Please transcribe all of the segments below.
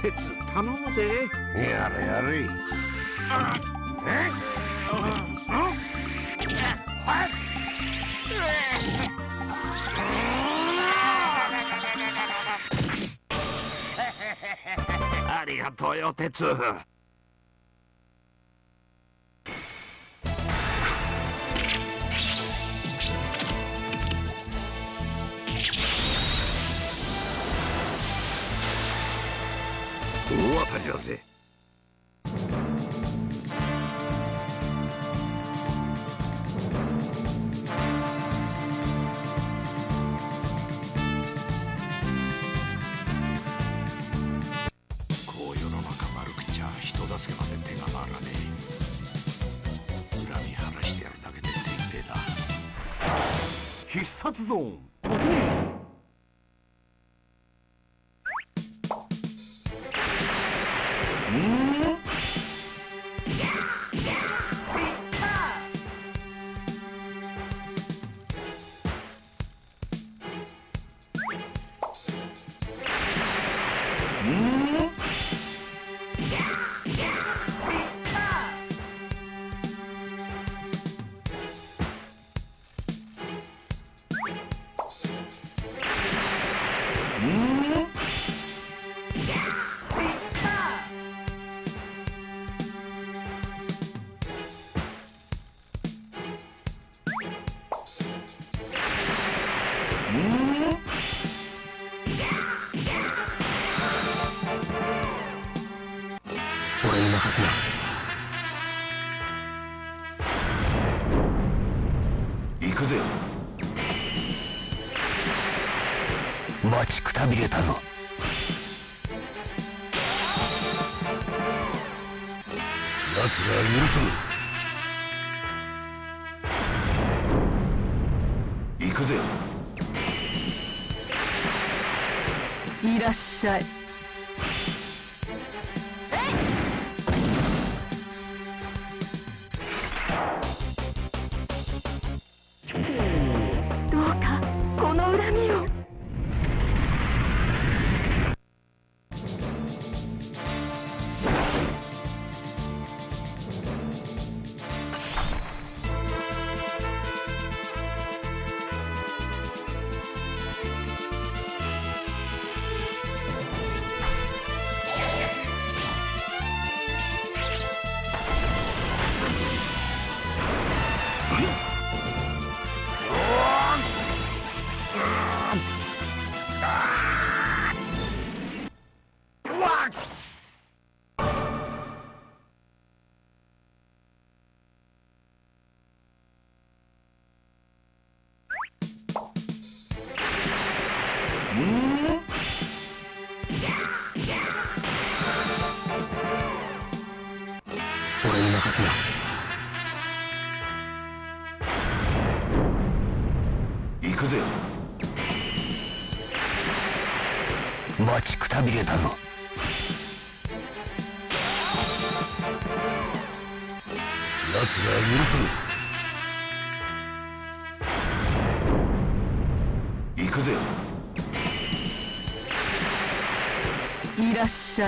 鉄頼むぜ。やれやれ。あえ？あありがとうよ鉄大当たりだぜ。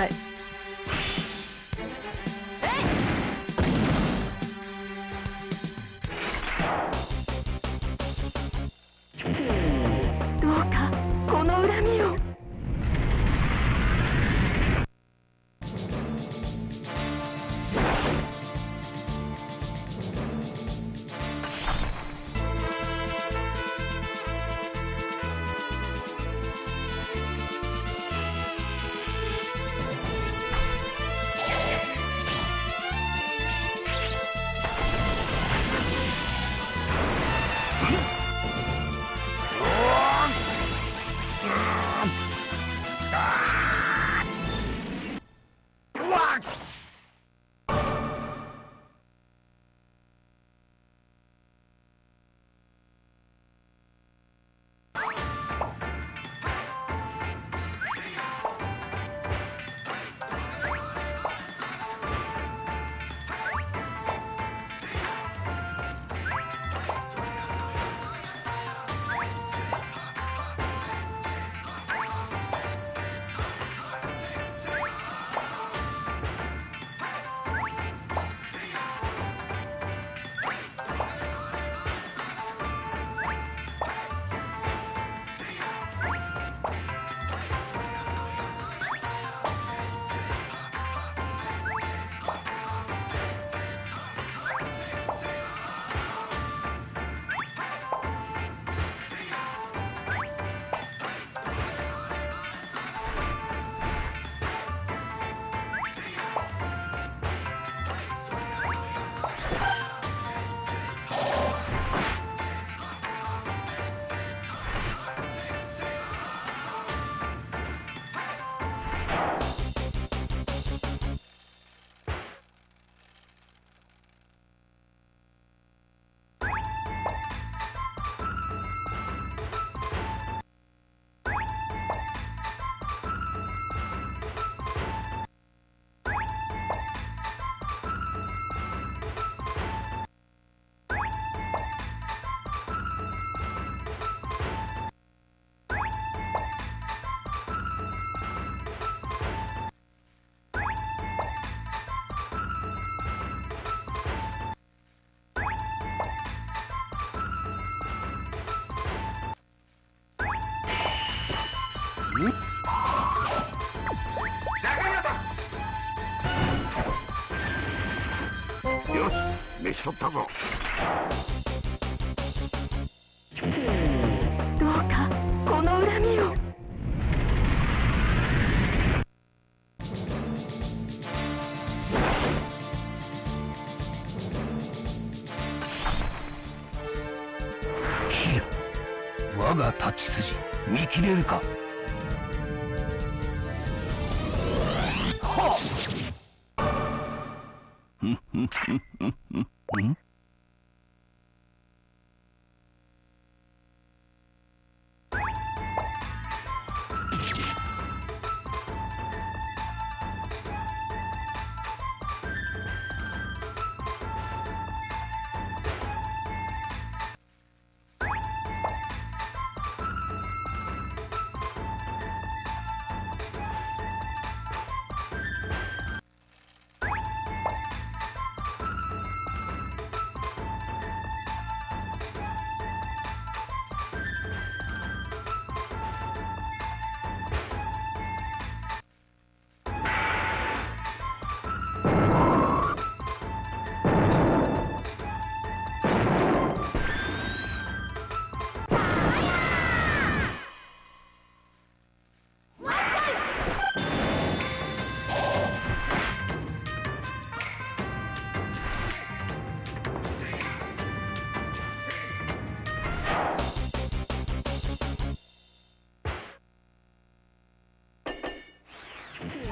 い我が立ち筋見切れるか？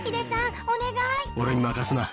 秀さんお願い。俺に任すな。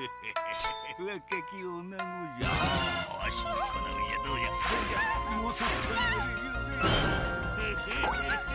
若き女子じゃわしこの上どうやどうやもうそっと言われるよ。ね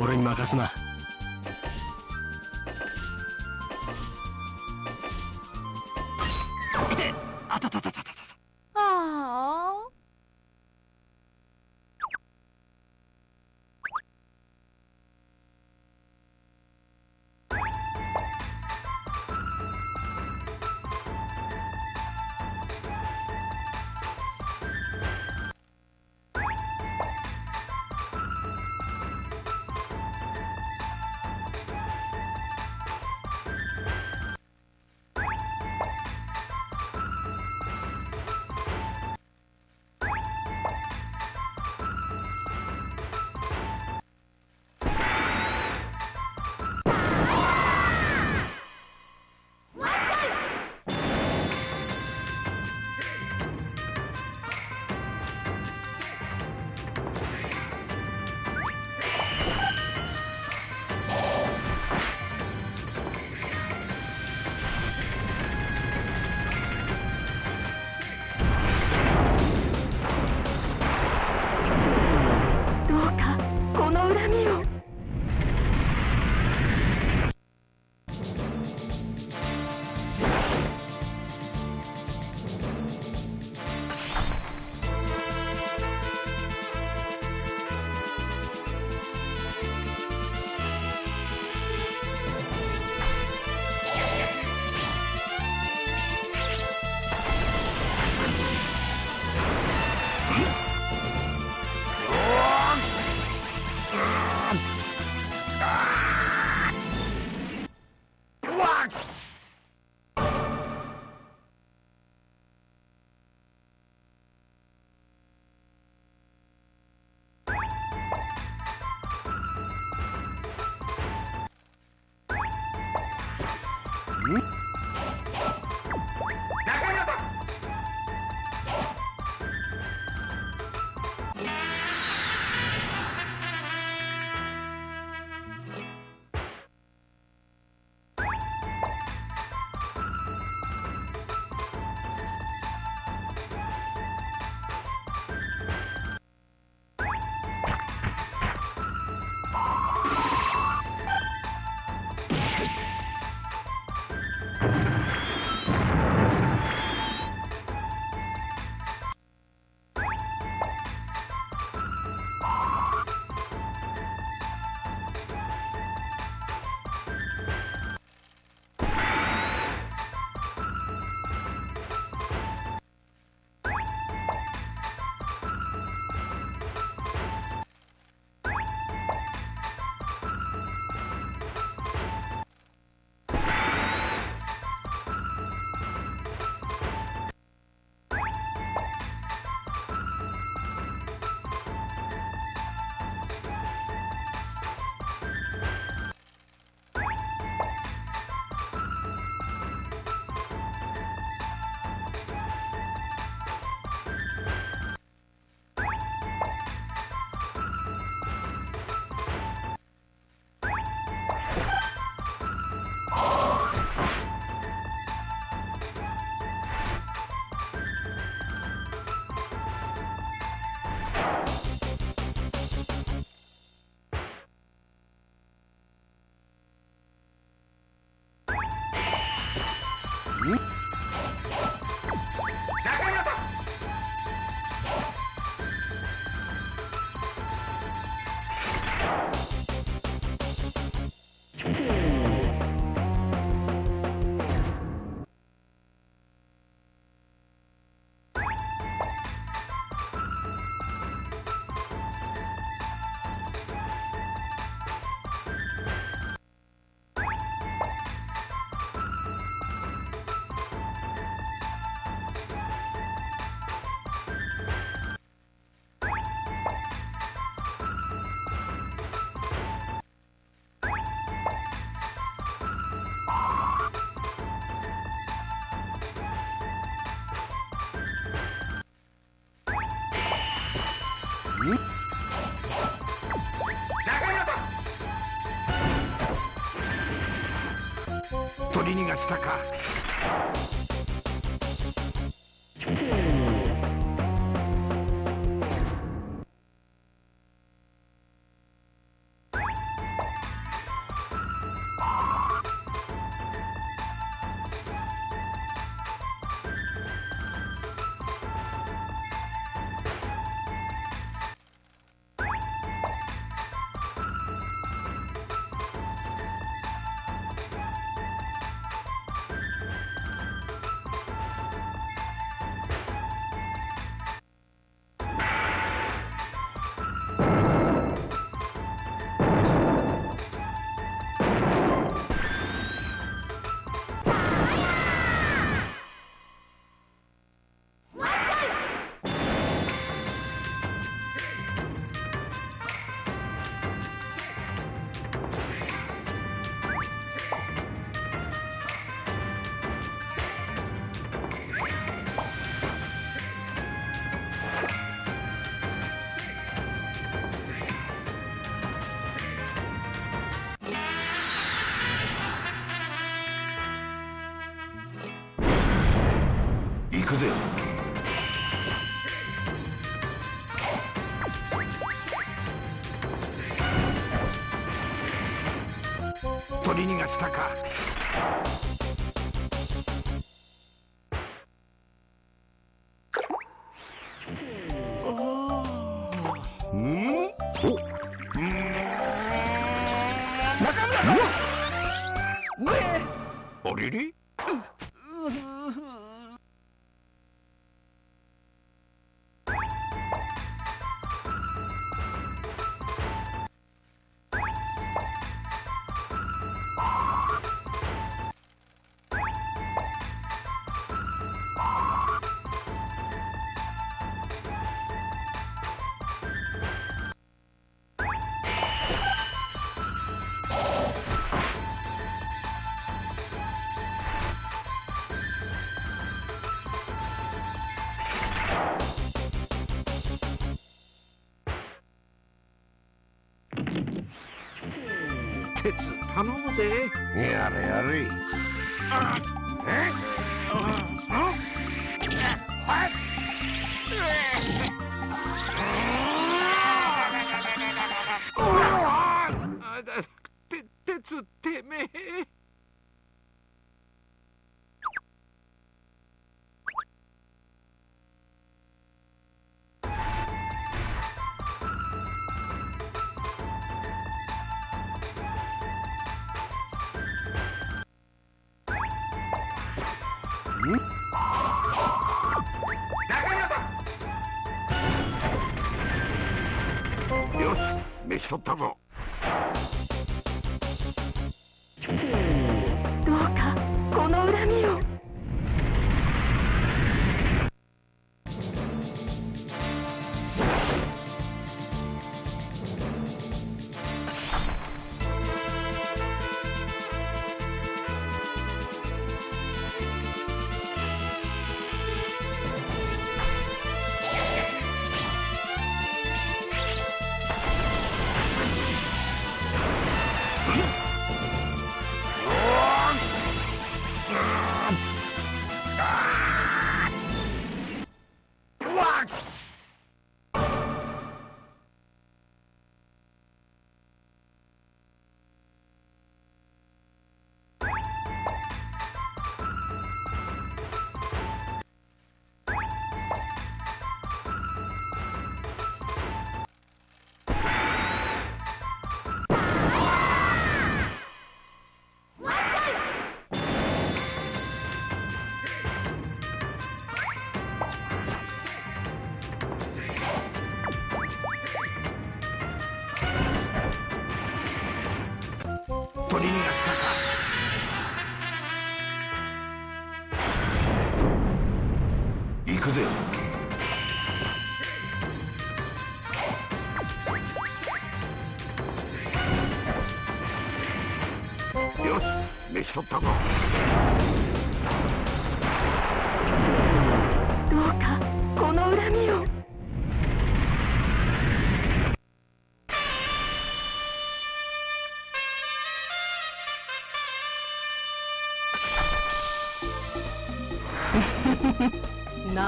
俺に任すな。あよし飯取ったぞ。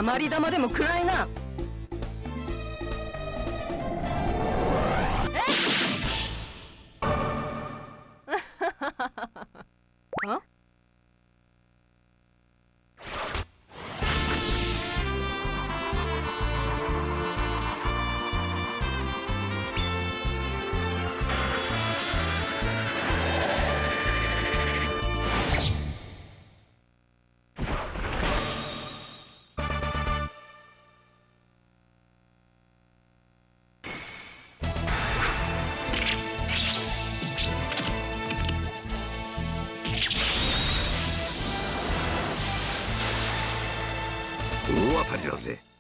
鉛玉でも食らいな。当たりだぜ。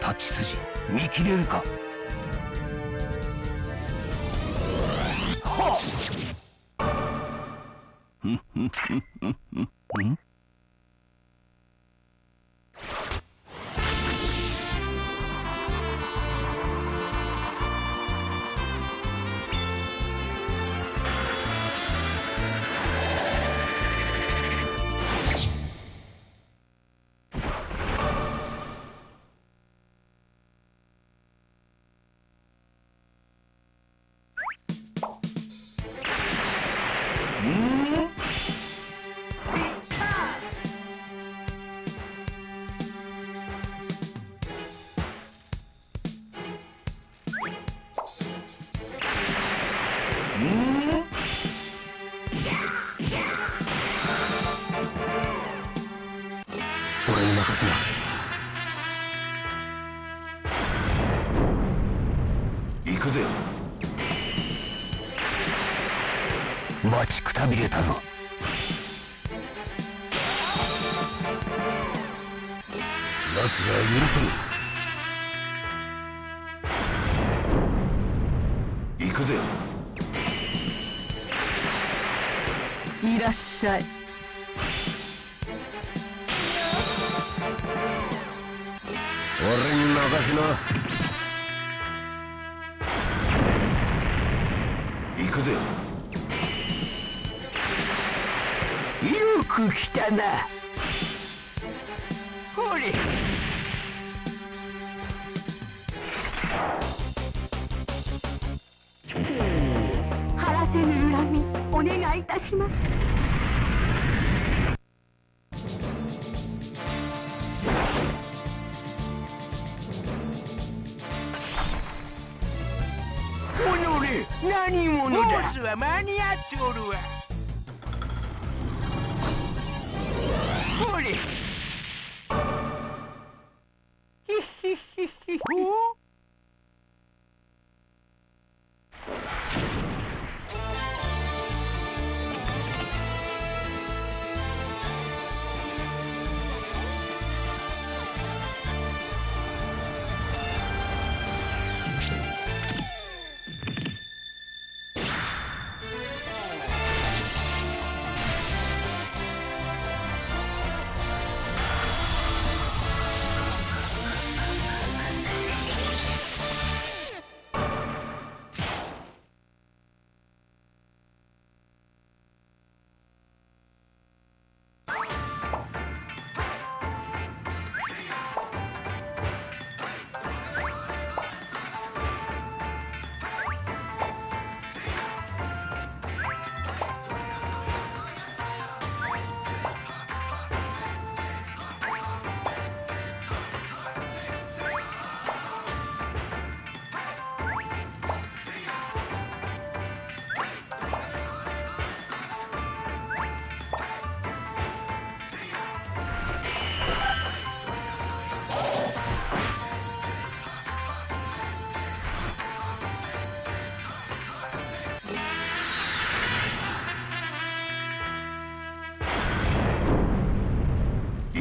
立ち筋見切れるか？な行くぜ。待ちくたびれたぞ。許せいらっしゃい。行くぜ。よく来たな。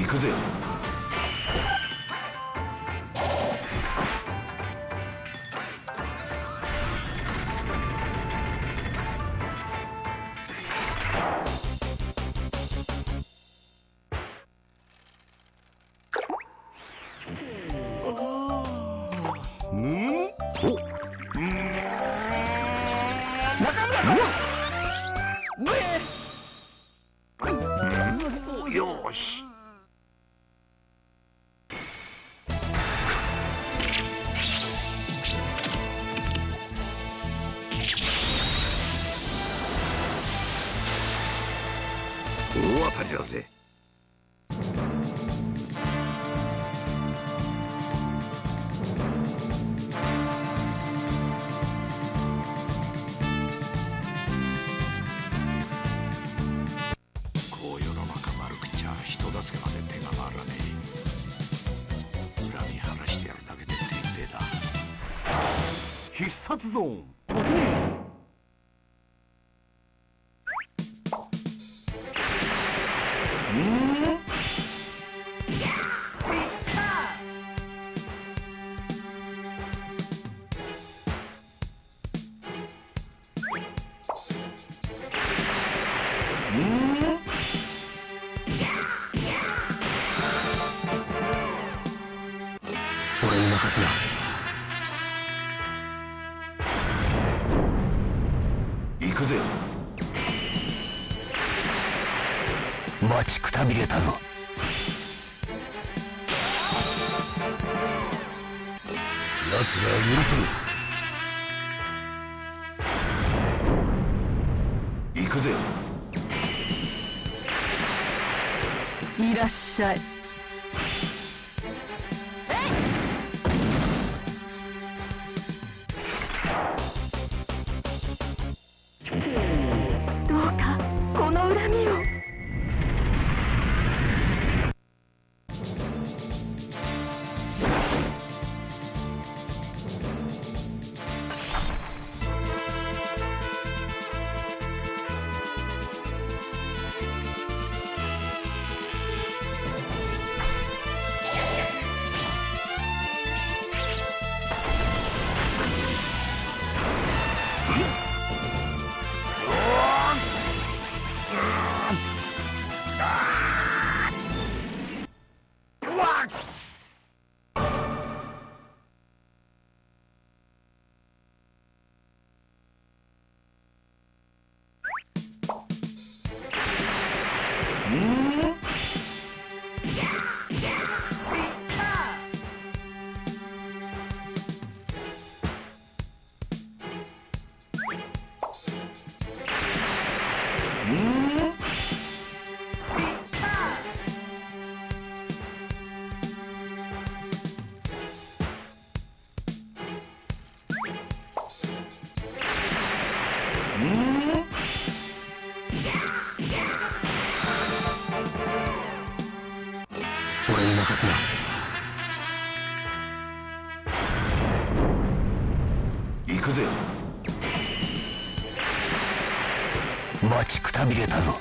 くぜ。えたぞ。奴ら許行くぜ。いらっしゃい。逃げたぞ。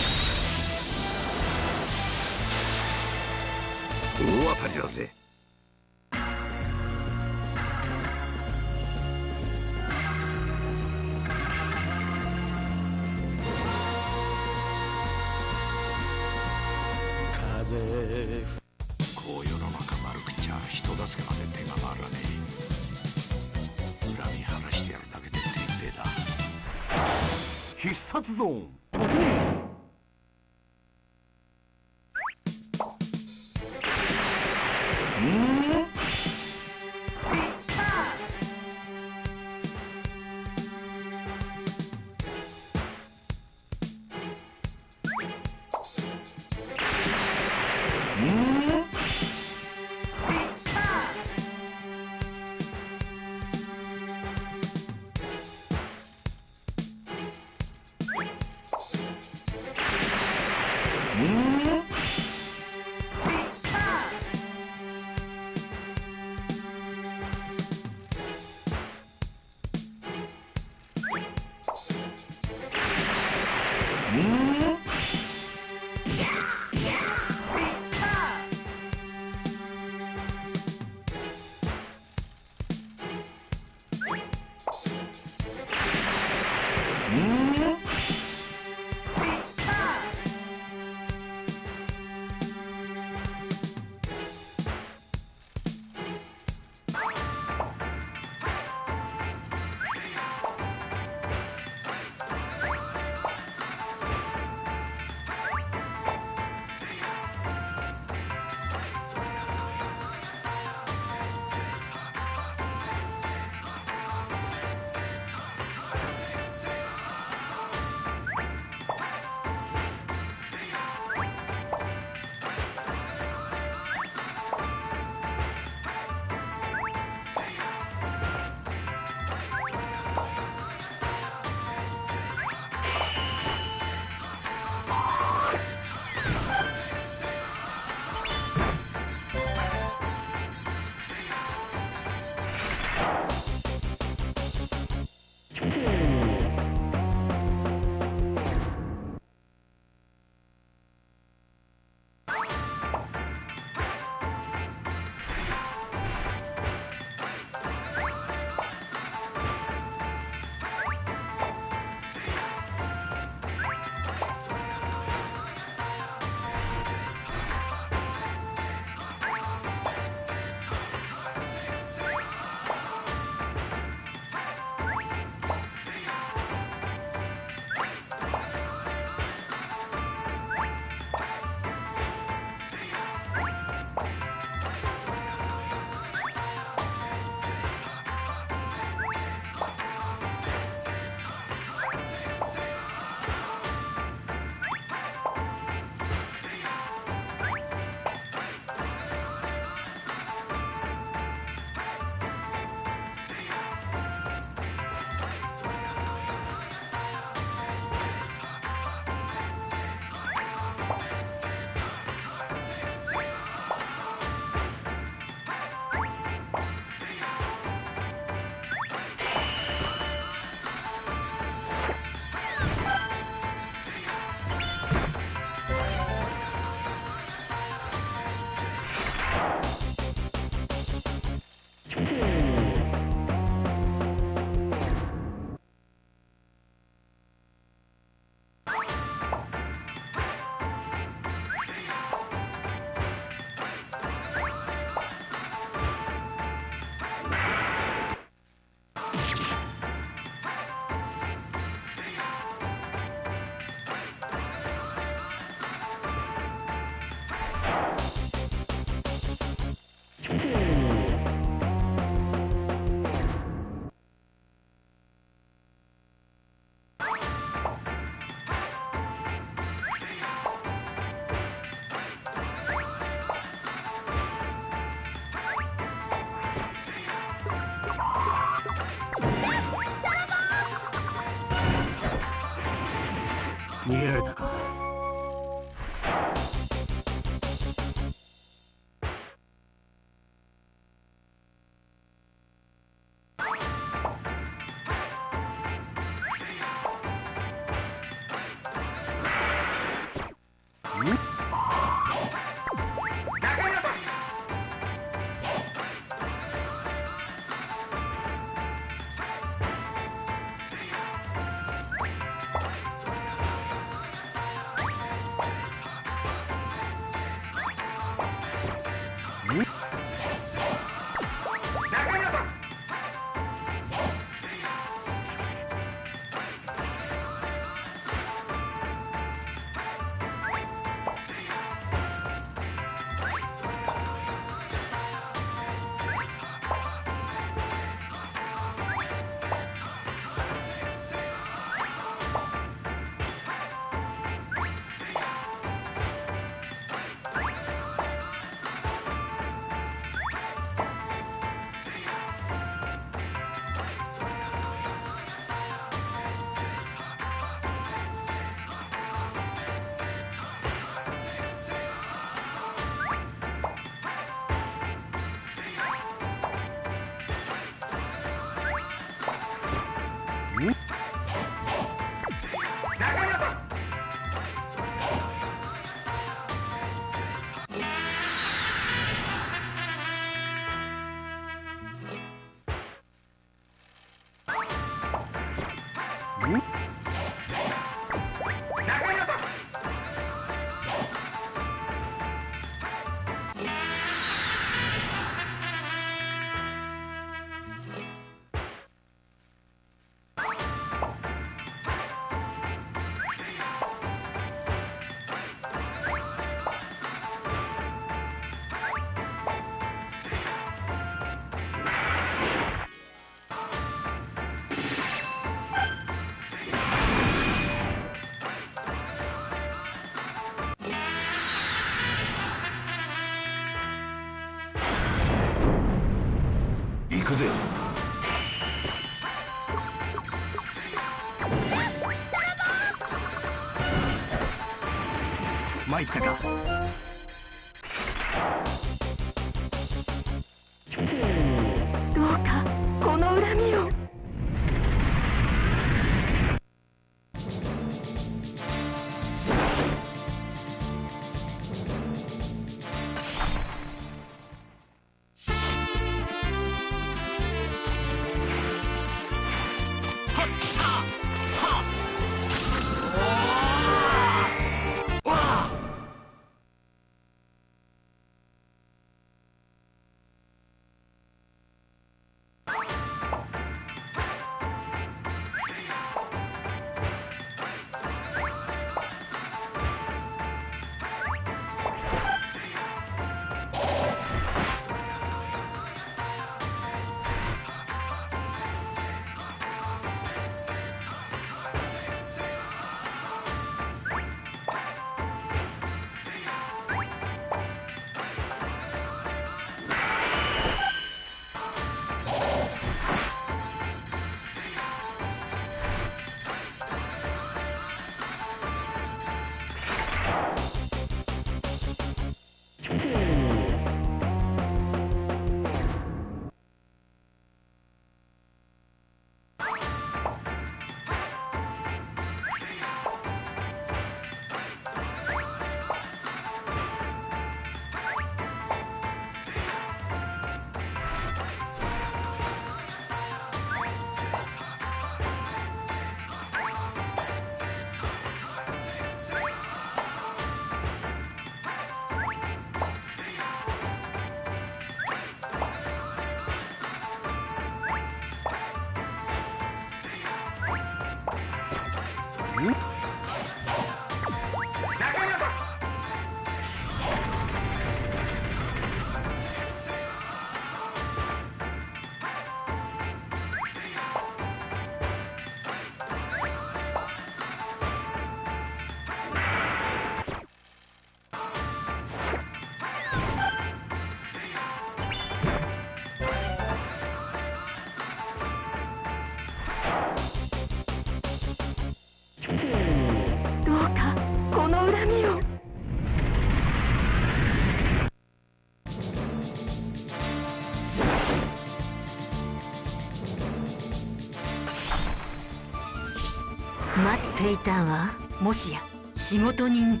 ていたわもしや仕事人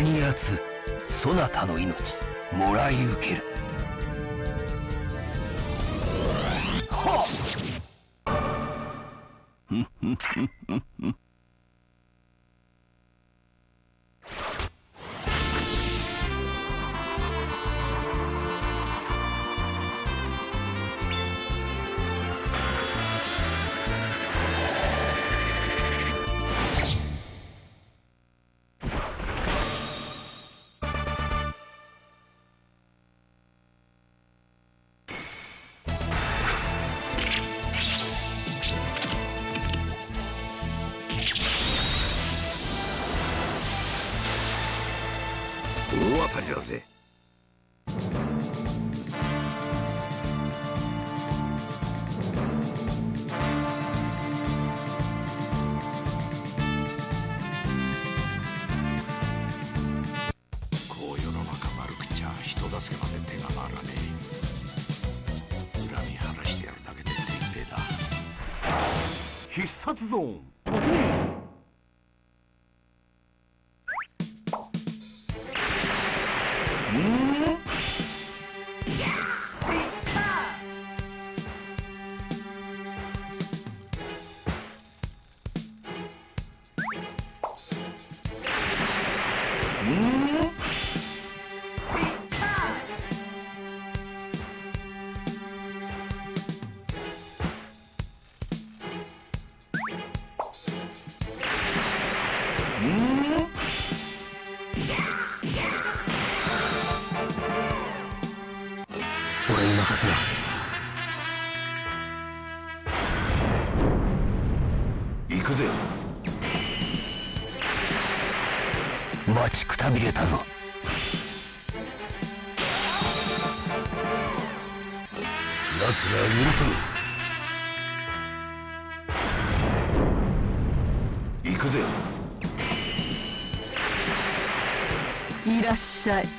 にやつそなたの命もらい受ける。けまで手が回らねえ。恨み晴らしてやるだけで徹底だ。必殺ゾーン。shut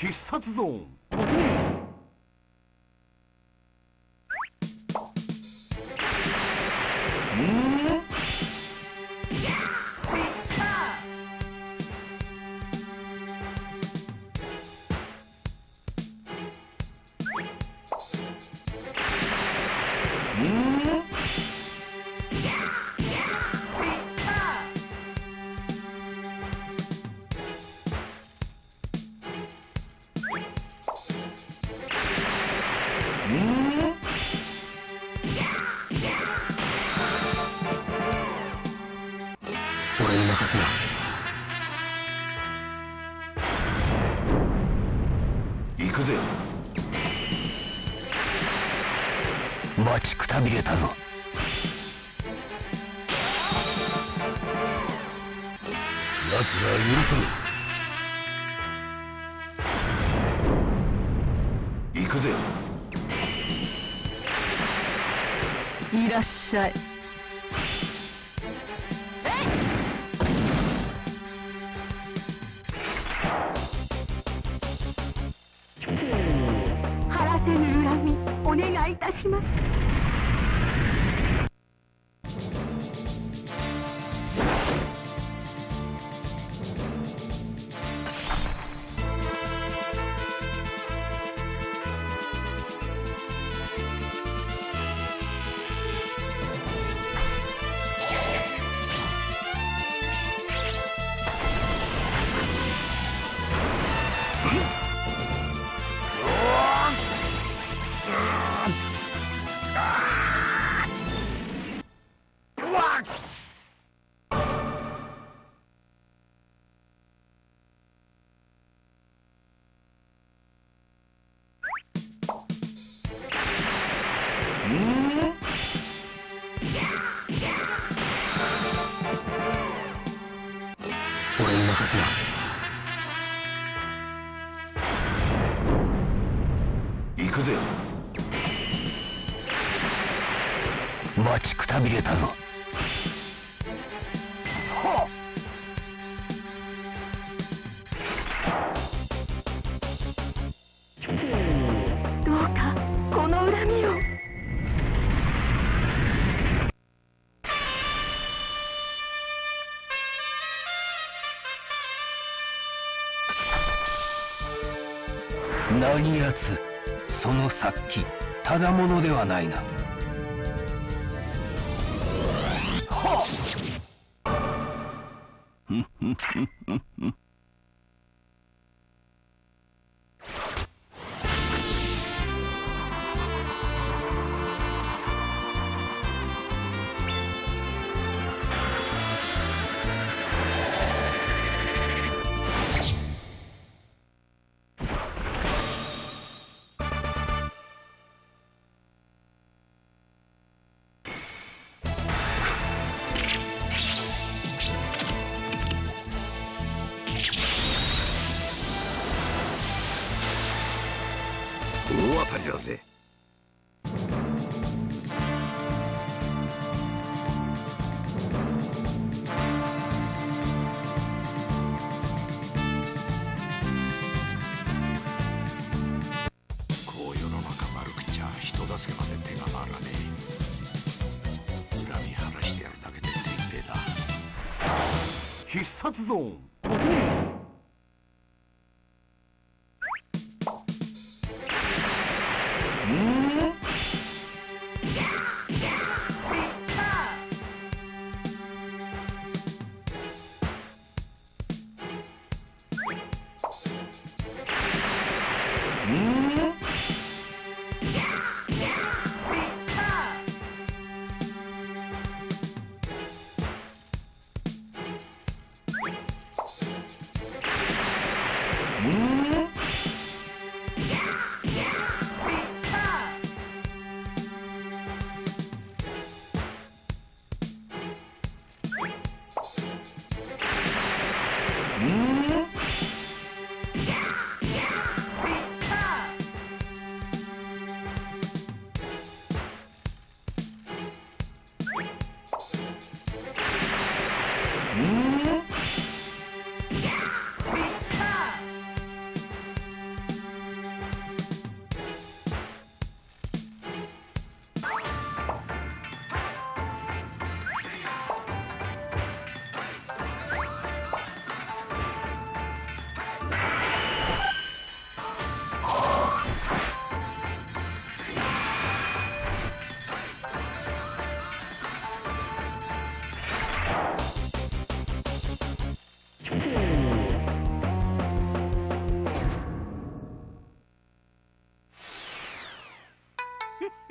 必殺ゾーン。突入何やつその殺気ただものではないな。はっ。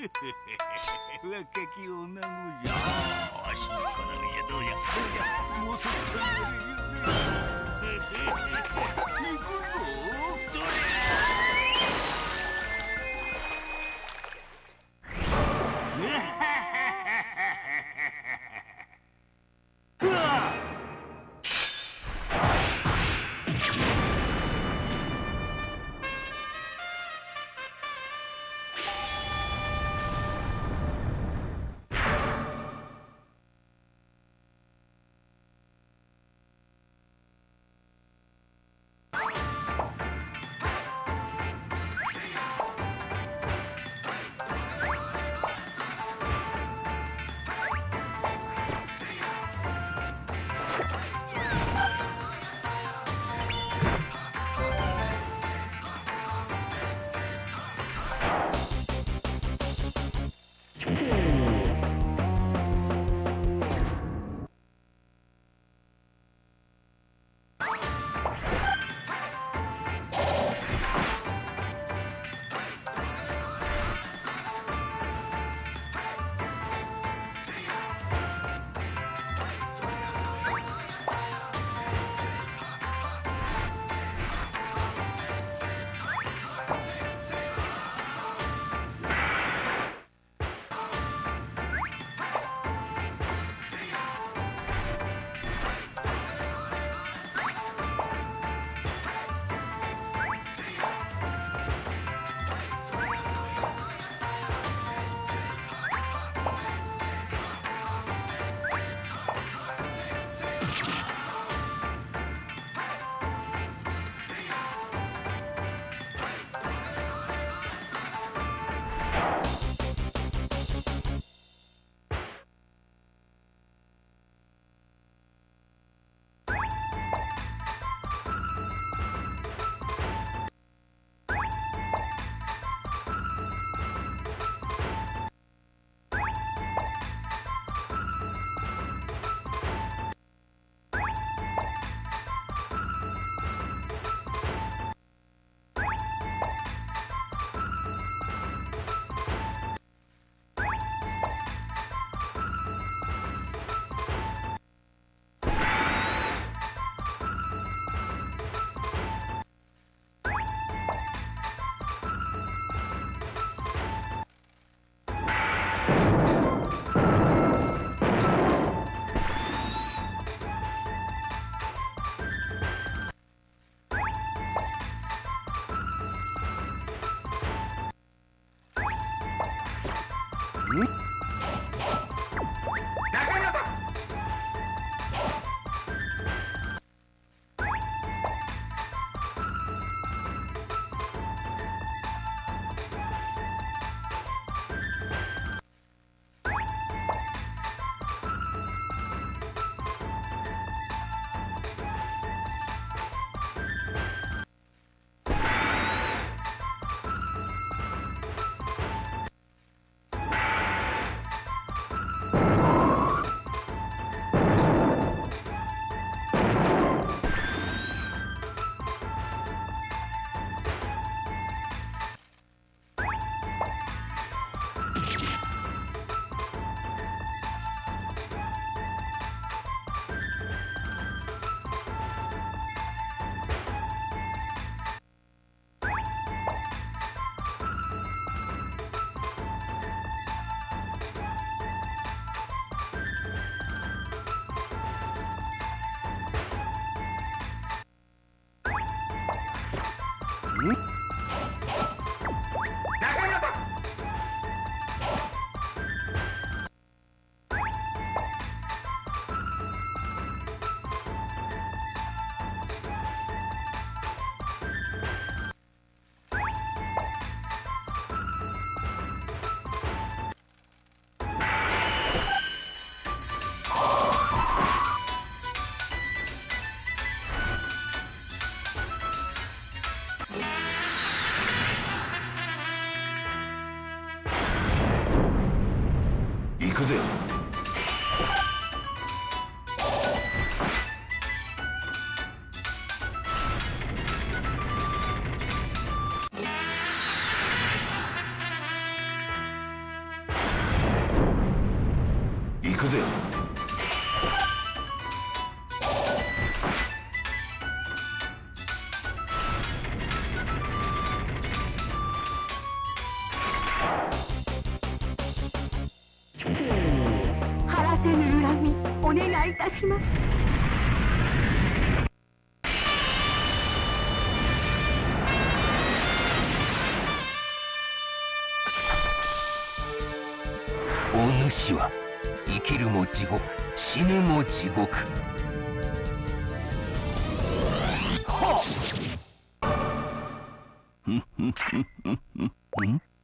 若 え。死は生きるも地獄死ぬも地獄。はっ。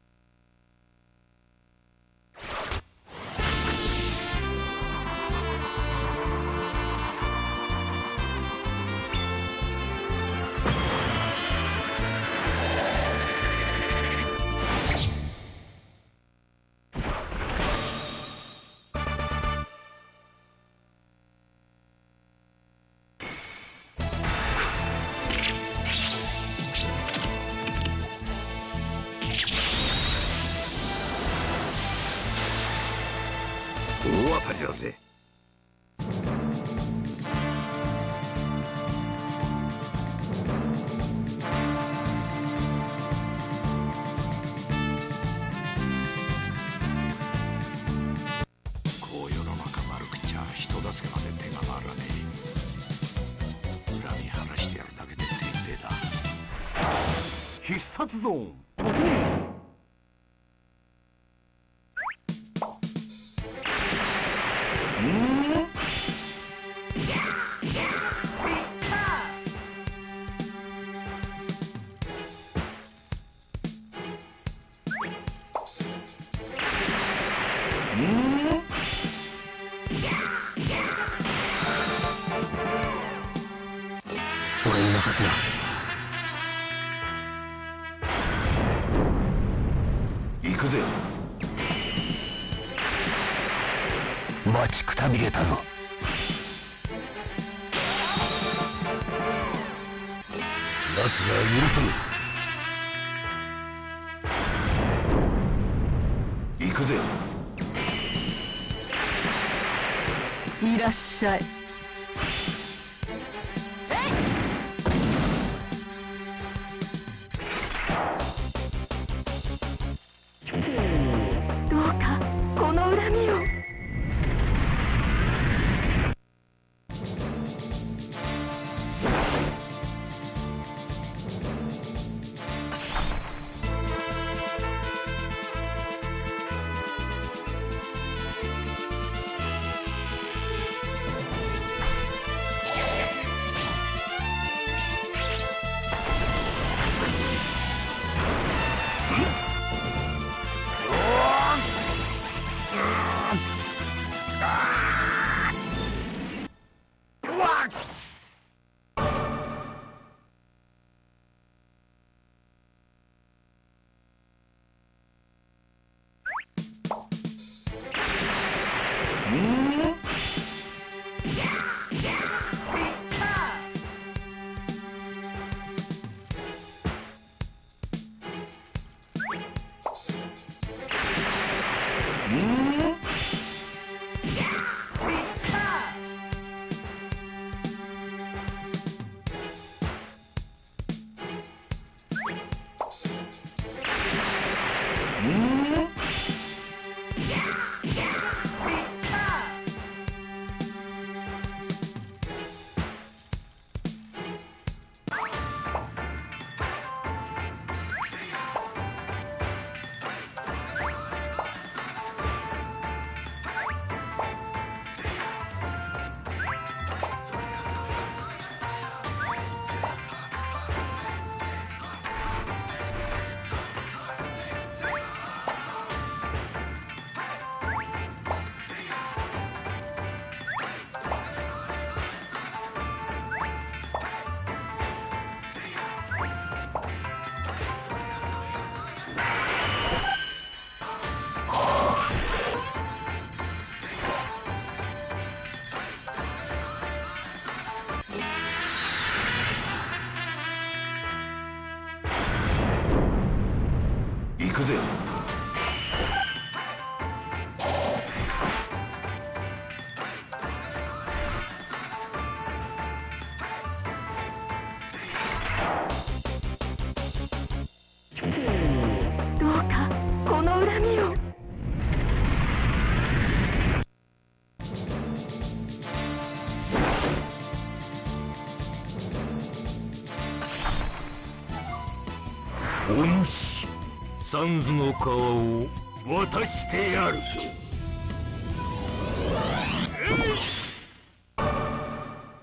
ランズの皮を渡してやる。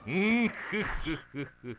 うん。ふふふふ。